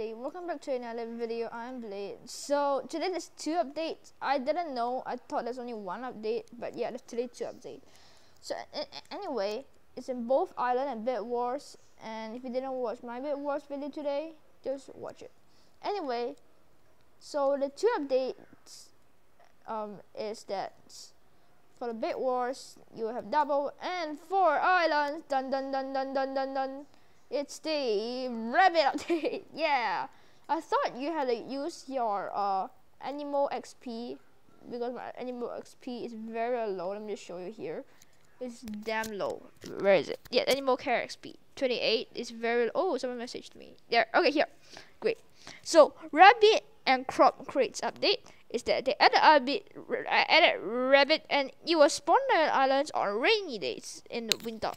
everybody, welcome back to another video, I'm Blade. So, today there's two updates. I didn't know, I thought there's only one update, but yeah, there's today two updates. So, anyway, it's in both Island and Bed Wars, and if you didn't watch my Bed Wars video today, just watch it. Anyway, so the two updates um, is that for the Bed Wars, you have double, and four islands, dun dun dun dun dun dun dun. It's the rabbit update. yeah. I thought you had to use your uh, animal XP because my animal XP is very low. Let me just show you here. It's damn low. Where is it? Yeah, animal care XP. 28 is very low. Oh, someone messaged me. There. Okay, here. Great. So, rabbit and crop crates update is that they added a bit added rabbit and it was spawned on islands on rainy days in the winter.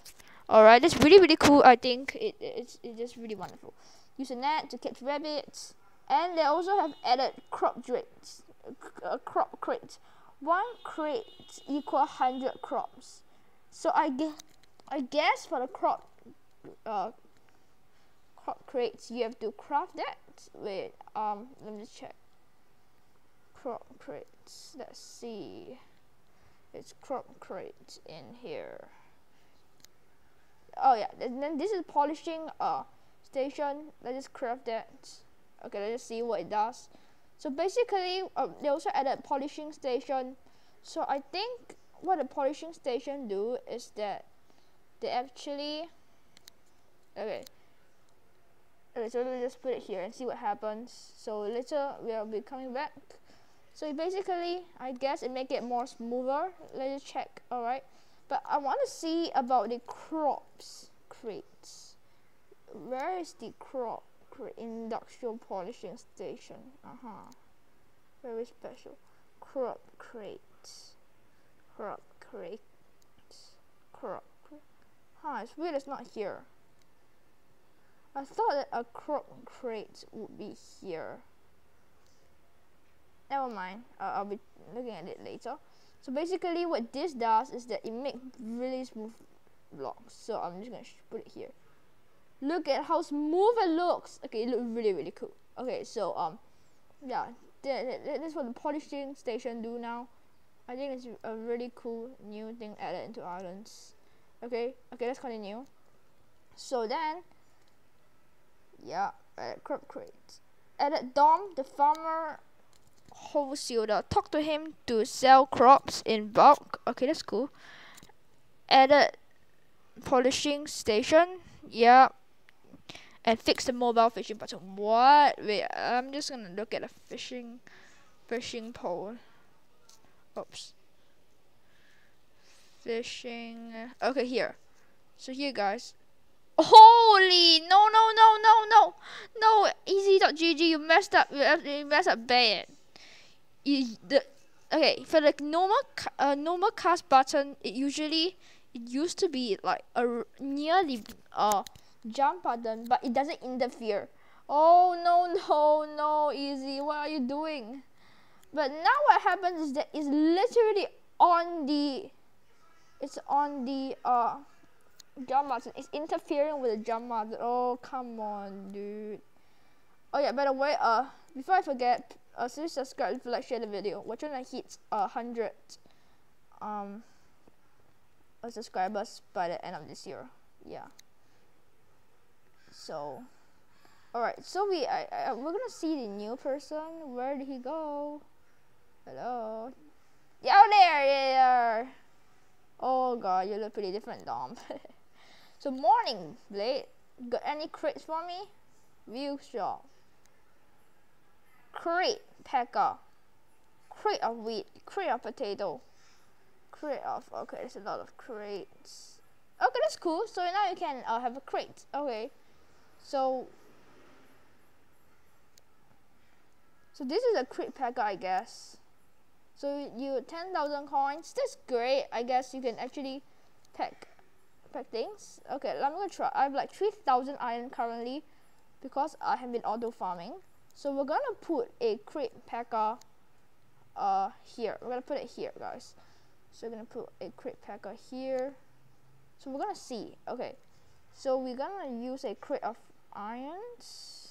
Alright, that's really really cool. I think it, it's, it's just really wonderful. Use a net to catch rabbits. And they also have added crop crates. Uh, crop crates. One crate equal 100 crops. So I guess, I guess for the crop uh, crop crates, you have to craft that. Wait, um, let me check. Crop crates. Let's see. It's crop crates in here oh yeah. And then this is polishing uh station. Let's just craft that. Okay let's just see what it does. So basically uh, they also added polishing station. So I think what the polishing station do is that they actually okay. Okay so let's just put it here and see what happens. So later we'll be coming back. So basically I guess it make it more smoother. Let's check. Alright but I want to see about the crops crates. Where is the crop? Industrial polishing station. Uh-huh. Very special. Crop crates. Crop crates. Crop. Huh, it's weird it's not here. I thought that a crop crate would be here. Never mind. Uh, I'll be looking at it later. So basically what this does is that it makes really smooth blocks. So I'm just gonna put it here. Look at how smooth it looks. Okay, it looks really really cool. Okay, so um, yeah, that's what the polishing station do now. I think it's a really cool new thing added into islands. Okay, okay, let's continue. So then, yeah, added crop crates. Added Dom, the farmer wholesaler. Talk to him to sell crops in bulk. Okay, that's cool. Added polishing station. Yeah. And fix the mobile fishing button. What? Wait, I'm just gonna look at a fishing fishing pole. Oops. Fishing. Uh, okay, here. So here, guys. Holy! No, no, no, no, no, no! Easy.gg, you messed up. You messed up bad is the okay for the normal uh, normal cast button it usually it used to be like a near the uh jump button but it doesn't interfere. Oh no no no easy what are you doing? But now what happens is that it's literally on the it's on the uh jump button. It's interfering with the jump button. Oh come on dude. Oh yeah by the way uh before i forget uh, so subscribe if you like share the video. We're trying to hit a uh, hundred um uh, subscribers by the end of this year. Yeah. So alright. So we I, I we're gonna see the new person. Where did he go? Hello? Yeah oh, there there oh god you look pretty different Dom. So morning Blade got any crates for me? View shop crate packer crate of wheat. Crate of potato. Crate of okay there's a lot of crates. Okay that's cool. So now you can uh, have a crate. Okay. So so this is a crate packer I guess. So you 10,000 coins. That's great. I guess you can actually pack pack things. Okay I'm gonna try. I have like 3,000 iron currently because I have been auto farming so we're gonna put a crate packer uh here. We're gonna put it here, guys. So we're gonna put a crate packer here. So we're gonna see. Okay. So we're gonna use a crate of irons.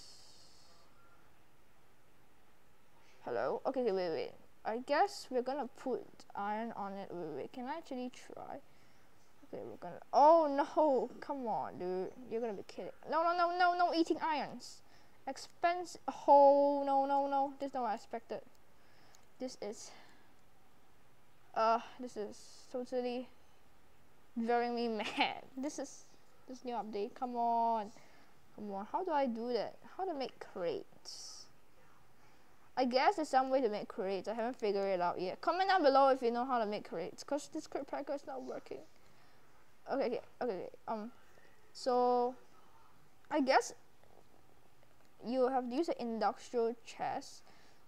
Hello? Okay, wait, wait. I guess we're gonna put iron on it. Wait, wait, can I actually try? Okay, we're gonna. Oh no! Come on, dude. You're gonna be kidding. No, no, no, no, no eating irons. Expense. Oh no, no, no. This is not what I expected. This is. Uh, this is totally very me mad. This is this new update. Come on, come on. How do I do that? How to make crates? I guess there's some way to make crates. I haven't figured it out yet. Comment down below if you know how to make crates, cause this crate packer is not working. Okay, okay, okay, okay. Um, so I guess you have to use an industrial chest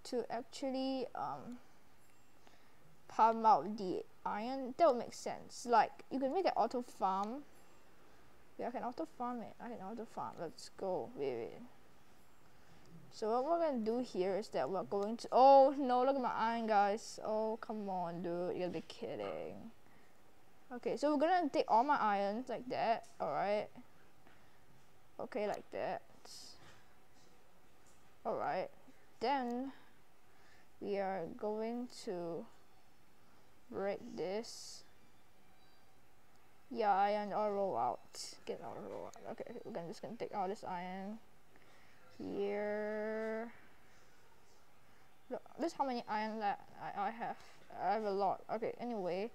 to actually um pump out the iron. That would make sense. Like you can make an auto farm. Yeah, I can auto farm it. I can auto farm. Let's go. Wait, wait. So what we're gonna do here is that we're going to oh no look at my iron guys oh come on dude you gotta be kidding okay so we're gonna take all my irons like that alright okay like that alright then we are going to break this. Yeah iron all roll out get all roll out okay we're gonna just gonna take all this iron here. Look this how many iron that I, I have. I have a lot. Okay anyway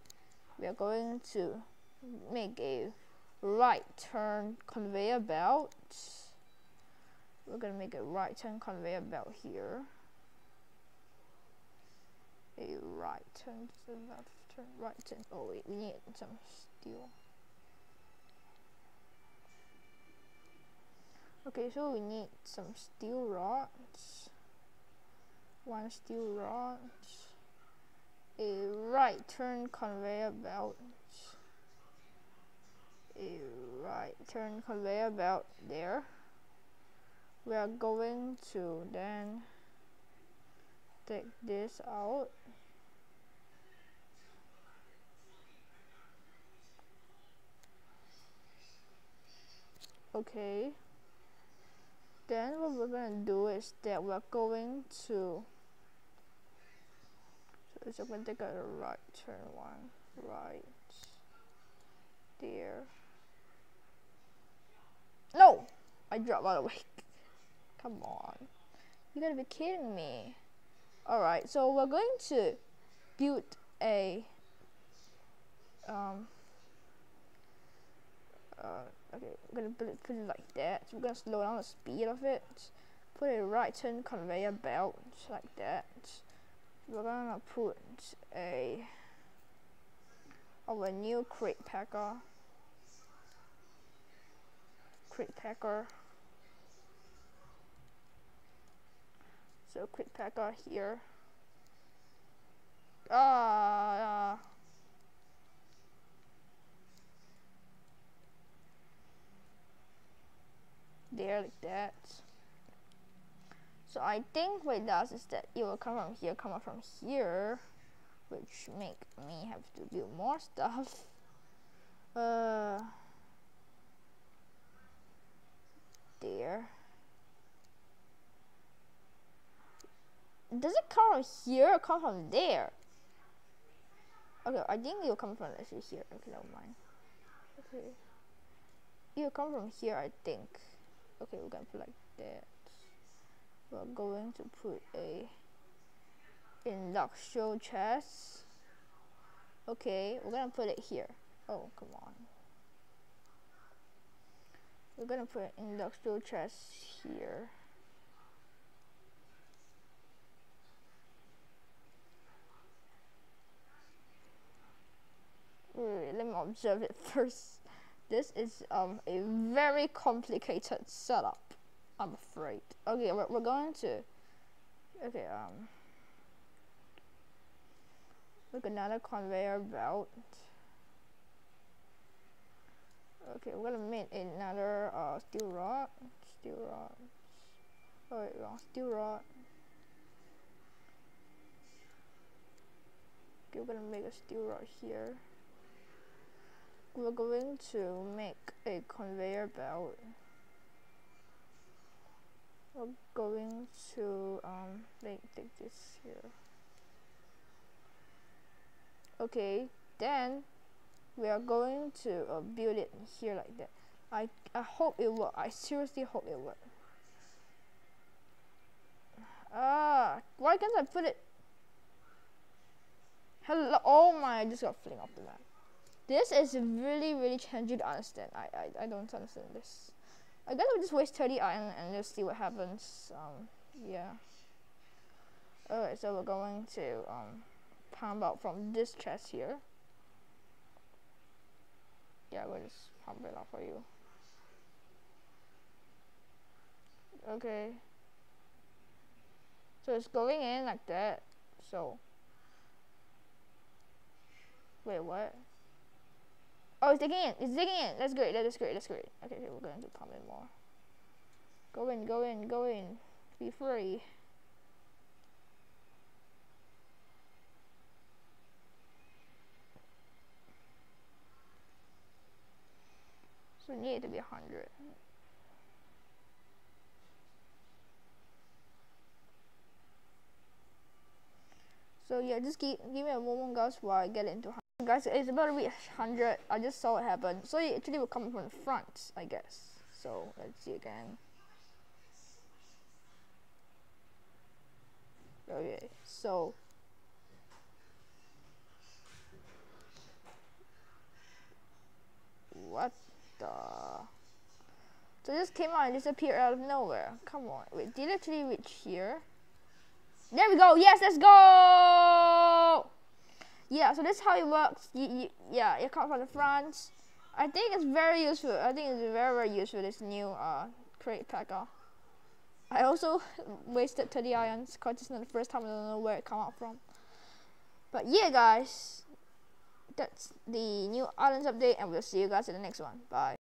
we are going to make a right turn conveyor belt we're gonna make a right turn conveyor belt here. A right turn to the left turn right turn. Oh wait we need some steel. Okay, so we need some steel rods, one steel rod, a right turn conveyor belt, a right turn conveyor belt there. We are going to then take this out. Okay. Then what we're going to do is that we're going to so it's going to take a right turn one right there. No I dropped out of the way come on you gotta be kidding me alright so we're going to build a um uh, okay, we're gonna put it, put it like that. So we're gonna slow down the speed of it. Put a right turn conveyor belt like that. We're gonna put a of a new crate packer. Crate packer. So crate packer here. Ah. Uh, there like that so I think what it does is that it will come from here come up from here which make me have to build more stuff uh there does it come from here or come from there? Okay I think it will come from actually here. Okay never mind. Okay. It will come from here I think. Okay we're gonna put like that. We're going to put a industrial chest. Okay we're gonna put it here. Oh come on. We're gonna put industrial chest here wait, let me observe it first this is um, a very complicated setup, I'm afraid. Okay, we're, we're going to, okay, um, look another conveyor belt. Okay, we're gonna make another uh, steel rod, steel rod. Oh wait, wrong, steel rod. Okay, we're gonna make a steel rod here we're going to make a conveyor belt. We're going to um like take this here. Okay then we are going to uh, build it here like that. I, I hope it will I seriously hope it will ah why can't I put it? Hello oh my I just got fling off the map this is really really challenging to understand. I, I, I don't understand this. I guess we'll just waste 30 iron and just see what happens um yeah. Alright so we're going to um pump out from this chest here. Yeah we'll just pump it out for you. Okay. So it's going in like that so. Wait what oh it's digging in. It's digging in. That's great. That is great. That's great. Okay, okay we're going to pump in more. Go in go in go in. Be free. So we need it to be 100 So yeah, just give, give me a moment guys while I get into guys it's about to be 100 I just saw it happen. So it actually will come from the front I guess. So let's see again. Okay so. What the? So this came out and disappeared out of nowhere. Come on. Wait did it actually reach here? There we go. Yes, let's go. Yeah, so this is how it works. You, you, yeah, you come from the front. I think it's very useful. I think it's very, very useful, this new uh, crate packer. I also wasted 30 irons because it's not the first time I don't know where it come out from. But yeah, guys, that's the new islands update, and we'll see you guys in the next one. Bye.